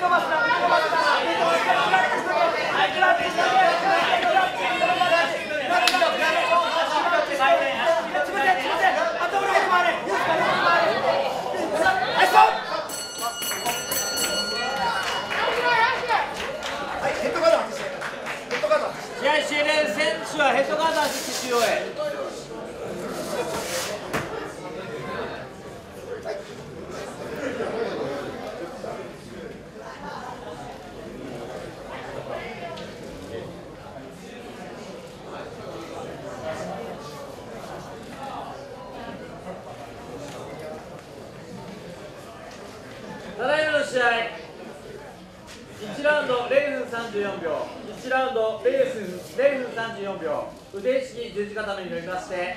伸ばす試合終了選手はヘッドガードアシストしようへただいまの試合。1ラウンド0分34秒。1ラウンド0分 ,0 分34秒。腕式十字固めに乗りまして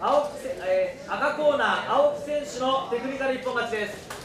青木、えー赤コーナー青木選手のテクニカル一本勝ちです。